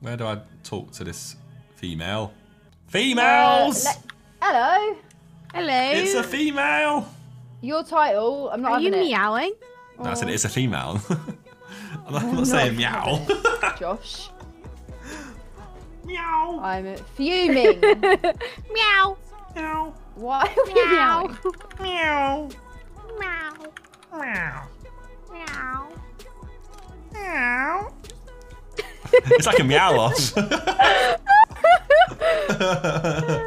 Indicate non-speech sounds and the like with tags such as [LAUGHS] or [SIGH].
Where do I talk to this female? Females! Uh, le- Hello. Hello. it's a female! Your title. I'm not Are you having it. meowing? No, I said it's a female. [LAUGHS] I'm not, I'm not saying meow. [LAUGHS] Josh. meow. I'm fuming. [LAUGHS] Meow. Meow. Why are we? Meow. Meow. It's like a meow off. [LAUGHS]